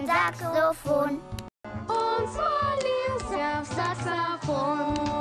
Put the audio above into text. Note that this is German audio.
dem Saxophon. Und zwar liest auf Saxophon.